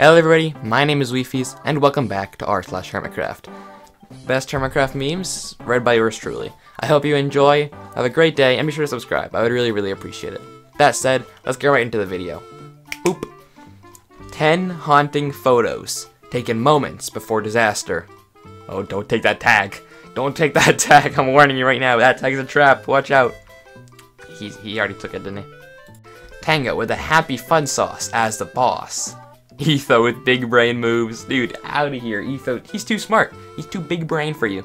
Hello everybody, my name is Wifies, and welcome back to r slash Hermitcraft. Best Hermitcraft memes, read by yours truly. I hope you enjoy, have a great day, and be sure to subscribe. I would really, really appreciate it. That said, let's get right into the video. Boop. 10 haunting photos, taken moments before disaster. Oh, don't take that tag. Don't take that tag, I'm warning you right now. That tag's a trap, watch out. He, he already took it, didn't he? Tango with a happy fun sauce as the boss. Etho with big brain moves. Dude, out of here. Etho, he's too smart. He's too big brain for you.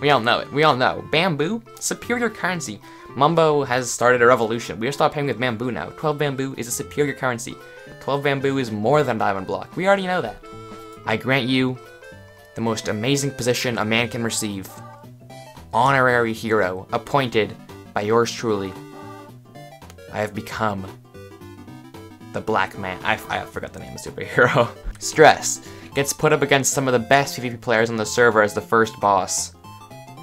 We all know it. We all know. Bamboo, superior currency. Mumbo has started a revolution. We are stop paying with bamboo now. 12 bamboo is a superior currency. 12 bamboo is more than diamond block. We already know that. I grant you the most amazing position a man can receive. Honorary hero, appointed by yours truly. I have become the Black Man. I, I forgot the name of the superhero. Stress gets put up against some of the best PvP players on the server as the first boss.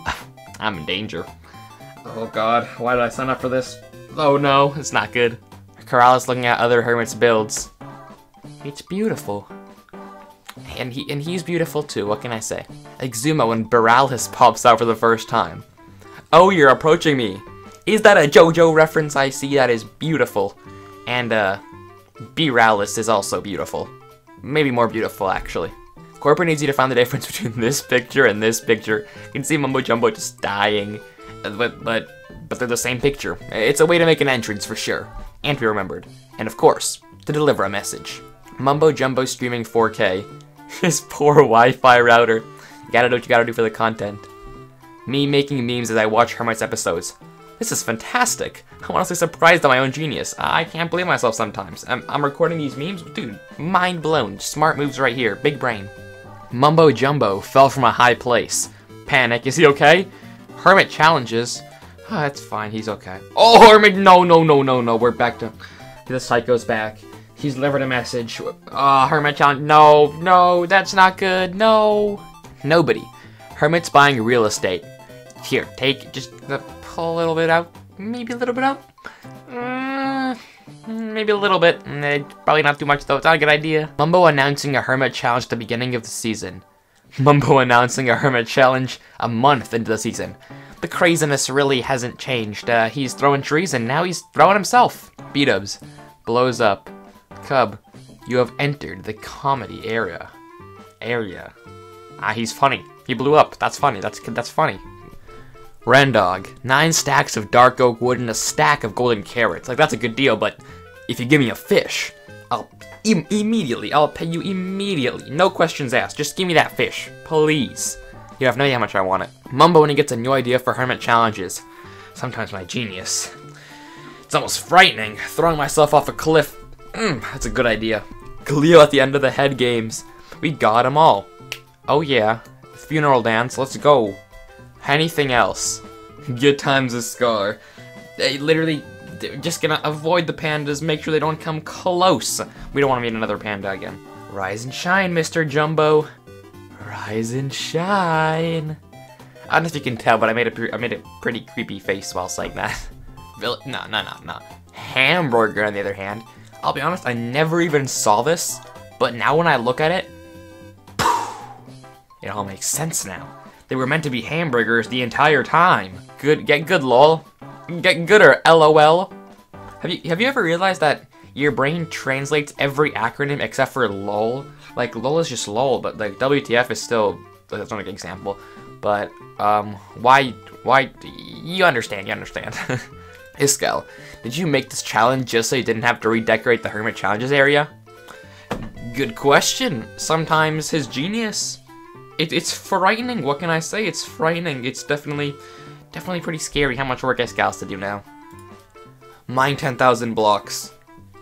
I'm in danger. Oh god, why did I sign up for this? Oh no, it's not good. Keralis looking at other hermits' builds. It's beautiful. And he and he's beautiful too, what can I say? Exuma when Baralis pops out for the first time. Oh, you're approaching me. Is that a JoJo reference I see? That is beautiful. And, uh, B-Rowless is also beautiful. Maybe more beautiful, actually. Corporate needs you to find the difference between this picture and this picture. You can see Mumbo Jumbo just dying, but, but, but they're the same picture. It's a way to make an entrance for sure, and be remembered. And of course, to deliver a message. Mumbo Jumbo streaming 4K. His poor Wi-Fi router. You gotta do what you gotta do for the content. Me making memes as I watch Hermit's episodes. This is fantastic. I'm honestly surprised at my own genius. I can't believe myself sometimes. I'm, I'm recording these memes. Dude, mind blown. Smart moves right here. Big brain. Mumbo Jumbo fell from a high place. Panic. Is he okay? Hermit challenges. Oh, that's fine. He's okay. Oh, Hermit. No, no, no, no, no. We're back to... The psycho's back. He's delivered a message. Ah, oh, Hermit challenge. No, no. That's not good. No. Nobody. Hermit's buying real estate. Here, take just pull a little bit out. Maybe a little bit up. Uh, maybe a little bit. Mm, probably not too much though. It's not a good idea. Mumbo announcing a Hermit Challenge at the beginning of the season. Mumbo announcing a Hermit Challenge a month into the season. The craziness really hasn't changed. Uh, he's throwing trees and now he's throwing himself. B-dubs. Blows up. Cub. You have entered the comedy area. Area. Ah, he's funny. He blew up. That's funny. That's that's funny. Rendog, nine stacks of dark oak wood and a stack of golden carrots. Like, that's a good deal, but if you give me a fish, I'll Im immediately, I'll pay you immediately. No questions asked, just give me that fish, please. You have no idea how much I want it. Mumbo when he gets a new idea for hermit challenges. Sometimes my genius. It's almost frightening, throwing myself off a cliff. Mm, that's a good idea. Cleo at the end of the head games. We got them all. Oh yeah, funeral dance, let's go anything else. Good times a scar. They literally, just gonna avoid the pandas, make sure they don't come close. We don't want to meet another panda again. Rise and shine, Mr. Jumbo. Rise and shine. I don't know if you can tell, but I made a I made a pretty creepy face while saying that. no, no, no, no. Hamburger, on the other hand. I'll be honest, I never even saw this, but now when I look at it, it all makes sense now. They were meant to be hamburgers the entire time. Good, get good, lol. Get gooder, lol. Have you have you ever realized that your brain translates every acronym except for lol? Like lol is just lol, but like WTF is still that's not an example. But um, why why you understand? You understand. Iskall, did you make this challenge just so you didn't have to redecorate the Hermit Challenges area? Good question. Sometimes his genius. It, it's frightening. What can I say? It's frightening. It's definitely, definitely pretty scary how much work Iskall has to do now. Mine 10,000 blocks.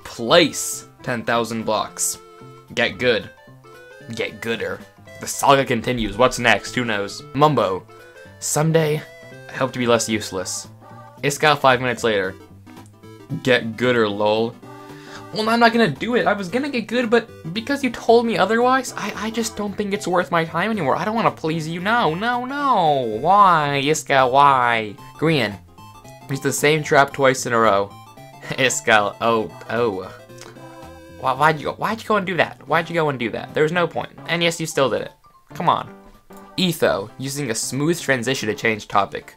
Place 10,000 blocks. Get good. Get gooder. The saga continues. What's next? Who knows? Mumbo. Someday, I hope to be less useless. Iskall five minutes later. Get gooder, lol. Well, I'm not gonna do it. I was gonna get good, but because you told me otherwise, I, I just don't think it's worth my time anymore. I don't want to please you. No, no, no. Why, Iska, why? Green. It's the same trap twice in a row. Iska, oh, oh. Why, why'd you go? Why'd you go and do that? Why'd you go and do that? There was no point. And yes, you still did it. Come on. Etho, using a smooth transition to change topic.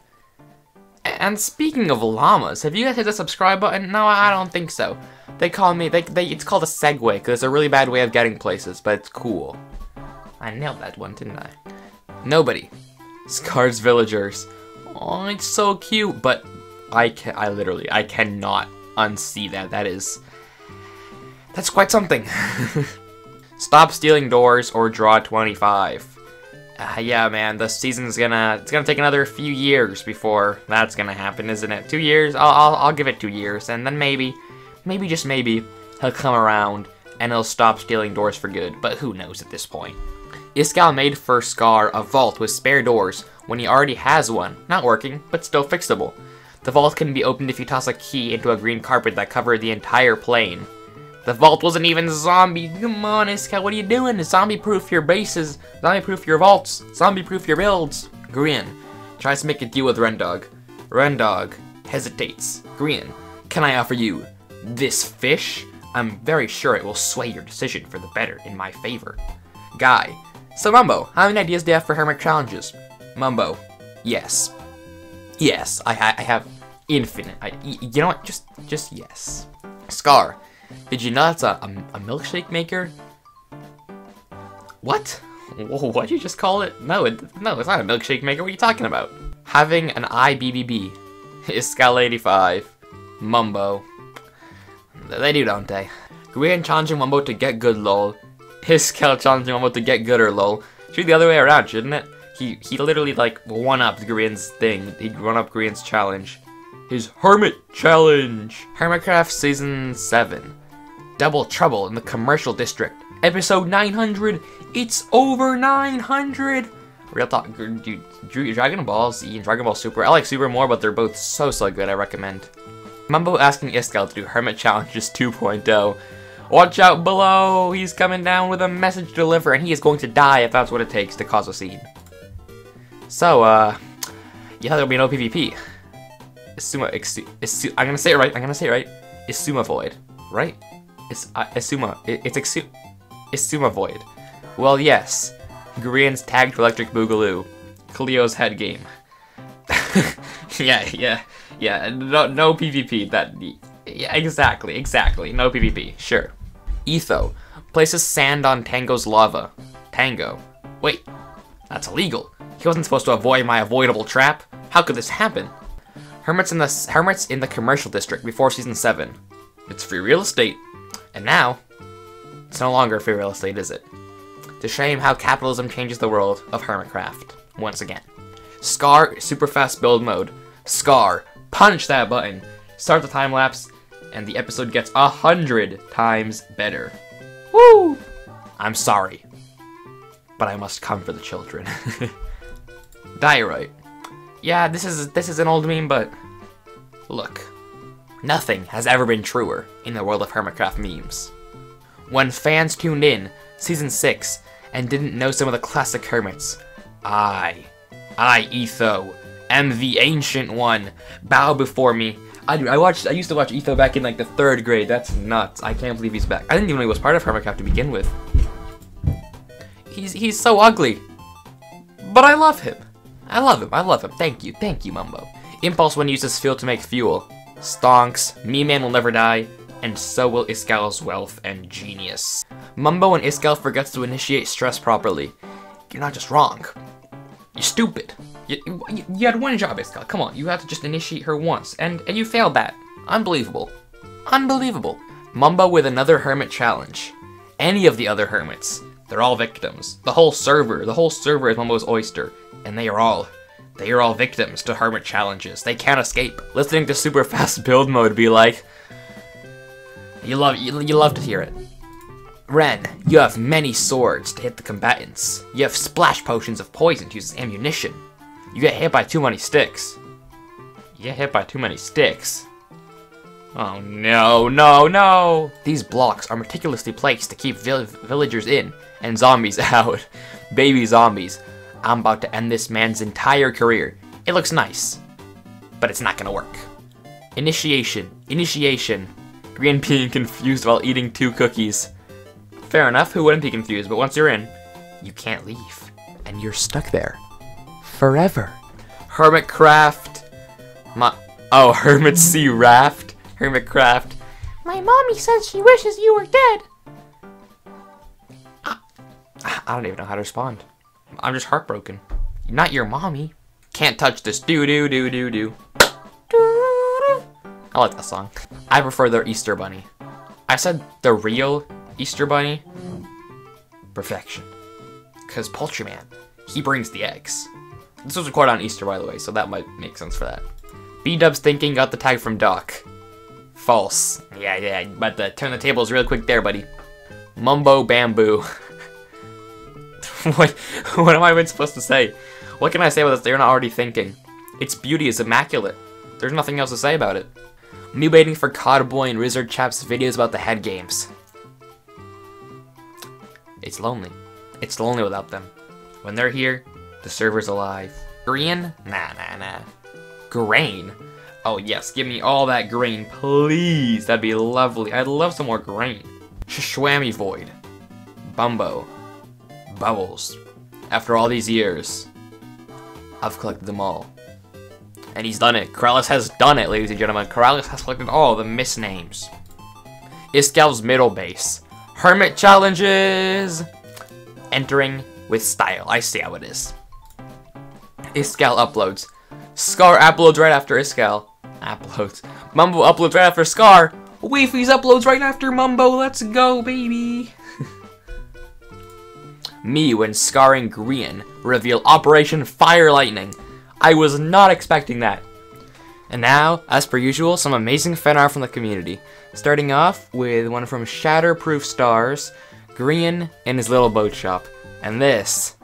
And speaking of llamas, have you guys hit the subscribe button? No, I don't think so. They call me, they, they it's called a segue, because it's a really bad way of getting places, but it's cool. I nailed that one, didn't I? Nobody. Scar's villagers. Oh, it's so cute, but I can I literally, I cannot unsee that. That is, that's quite something. Stop stealing doors or draw 25. Uh, yeah, man, the season's gonna, it's gonna take another few years before that's gonna happen, isn't it? Two years? I'll, I'll, I'll give it two years, and then maybe, maybe just maybe, he'll come around and he'll stop stealing doors for good, but who knows at this point. Iskall made for Scar a vault with spare doors when he already has one, not working, but still fixable. The vault can be opened if you toss a key into a green carpet that covered the entire plane. The vault wasn't even zombie. Come on, Iskall, what are you doing? Zombie-proof your bases. Zombie-proof your vaults. Zombie-proof your builds. Grian tries to make a deal with Rendog. Rendog hesitates. Grian, can I offer you this fish? I'm very sure it will sway your decision for the better in my favor. Guy, so Mumbo, how many ideas do you have for Hermit challenges? Mumbo, yes. Yes, I, I have infinite. You know what? Just, just yes. Scar, did you know that's uh, a, a, a milkshake maker? What? What'd you just call it? No, it, no, it's not a milkshake maker. What are you talking about? Having an IBBB Iskall85. Mumbo. They do, don't they? Grian challenging Mumbo to get good lol. Iskall challenging Mumbo to get gooder lol. Should be the other way around, shouldn't it? He he literally like one-upped Grian's thing. He'd one-up Grian's challenge. His Hermit Challenge! Hermitcraft Season 7. Double Trouble in the Commercial District. Episode 900. It's over 900! Real talk, dude, Dragon Ball Z and Dragon Ball Super. I like Super more, but they're both so, so good. I recommend. Mumbo asking Iskall to do Hermit Challenges 2.0. Watch out below! He's coming down with a message to deliver, and he is going to die if that's what it takes to cause a scene. So, uh, yeah, there'll be no PvP. Isuma, Isu, I'm gonna say it right, I'm gonna say it right. Isuma Void, right? Is uh, Isuma, it, it's Exu, Isuma Void. Well, yes. Grian's tagged Electric Boogaloo. Cleo's head game. yeah, yeah, yeah, no, no PvP, that, yeah, exactly, exactly, no PvP, sure. Etho places sand on Tango's lava. Tango. Wait, that's illegal. He wasn't supposed to avoid my avoidable trap. How could this happen? Hermits in the Hermits in the commercial district before season 7. It's free real estate. And now, it's no longer free real estate, is it? To shame how capitalism changes the world of Hermitcraft. Once again. Scar super fast build mode. Scar, punch that button. Start the time lapse, and the episode gets a hundred times better. Woo! I'm sorry, but I must come for the children. Diorite. Yeah, this is this is an old meme, but look. Nothing has ever been truer in the world of Hermitcraft memes. When fans tuned in, Season 6, and didn't know some of the classic Hermits, I, I, Etho, am the Ancient One. Bow before me. I. I watched. I used to watch Etho back in like the third grade. That's nuts. I can't believe he's back. I didn't even know he was part of Hermitcraft to begin with. He's he's so ugly, but I love him. I love him, I love him. Thank you, thank you, Mumbo. Impulse when uses fuel to make fuel. Stonks, Me-Man will never die, and so will Iskall's wealth and genius. Mumbo and Iskall forgets to initiate stress properly. You're not just wrong. You're stupid. You, you, you had one job, Iskall. Come on, you had to just initiate her once, and, and you failed that. Unbelievable. Unbelievable. Mumbo with another hermit challenge. Any of the other hermits. They're all victims. The whole server, the whole server is Mumbo's oyster and they are all, they are all victims to hermit challenges. They can't escape. Listening to super fast build mode be like, you love, you, you love to hear it. Ren, you have many swords to hit the combatants. You have splash potions of poison to use as ammunition. You get hit by too many sticks. You get hit by too many sticks. Oh no, no, no! These blocks are meticulously placed to keep vill villagers in and zombies out. Baby zombies. I'm about to end this man's entire career. It looks nice, but it's not gonna work. Initiation, initiation. Grian being confused while eating two cookies. Fair enough, who wouldn't be confused, but once you're in, you can't leave. And you're stuck there. Forever. Hermitcraft. My Oh, Hermit Sea Raft. Hermitcraft. My mommy says she wishes you were dead. I don't even know how to respond. I'm just heartbroken. Not your mommy. Can't touch this. Do do do do do. I like that song. I prefer their Easter Bunny. I said the real Easter Bunny. Perfection. Because Poultry Man, he brings the eggs. This was recorded on Easter, by the way, so that might make sense for that. B-Dub's thinking got the tag from Doc. False. Yeah, yeah, but the, turn the tables real quick there, buddy. Mumbo Bamboo. what, what am I even supposed to say? What can I say about this they're not already thinking? Its beauty is immaculate. There's nothing else to say about it. Me waiting for Codboy and Wizard Chap's videos about the head games. It's lonely. It's lonely without them. When they're here, the server's alive. Grian? Nah, nah, nah. Grain? Oh yes, give me all that grain, please. That'd be lovely. I'd love some more grain. Shwammy Void. Bumbo. Bubbles. After all these years, I've collected them all. And he's done it. Keralis has done it, ladies and gentlemen. Keralis has collected all the misnames. Iskall's middle base. Hermit challenges! Entering with style. I see how it is. Iskall uploads. Scar uploads right after Iskall. Uploads. Mumbo uploads right after Scar. Wifies uploads right after Mumbo. Let's go, baby. Me when Scar and Grian reveal Operation Fire Lightning. I was not expecting that. And now, as per usual, some amazing fan art from the community. Starting off with one from Shatterproof Stars, Grian in his little boat shop. And this.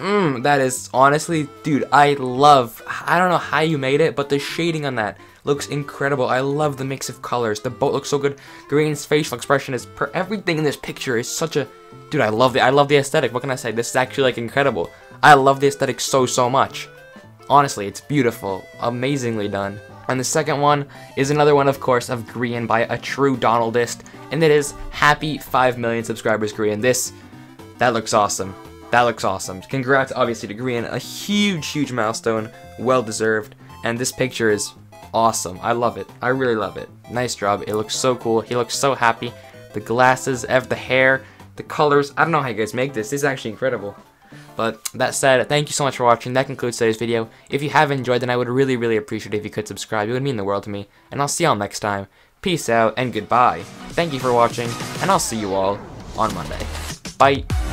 Mmm, that is honestly, dude, I love, I don't know how you made it, but the shading on that looks incredible. I love the mix of colors. The boat looks so good. Grian's facial expression is, per everything in this picture is such a, dude, I love the, I love the aesthetic. What can I say? This is actually like incredible. I love the aesthetic so, so much. Honestly, it's beautiful, amazingly done. And the second one is another one, of course, of Grian by a true Donaldist, and it is Happy 5 million subscribers, Grian. This, that looks awesome. That looks awesome. Congrats, obviously, to Grian. A huge, huge milestone. Well deserved. And this picture is awesome. I love it. I really love it. Nice job. It looks so cool. He looks so happy. The glasses, the hair, the colors. I don't know how you guys make this. This is actually incredible. But that said, thank you so much for watching. That concludes today's video. If you have enjoyed, then I would really, really appreciate it if you could subscribe. It would mean the world to me. And I'll see y'all next time. Peace out and goodbye. Thank you for watching, and I'll see you all on Monday. Bye.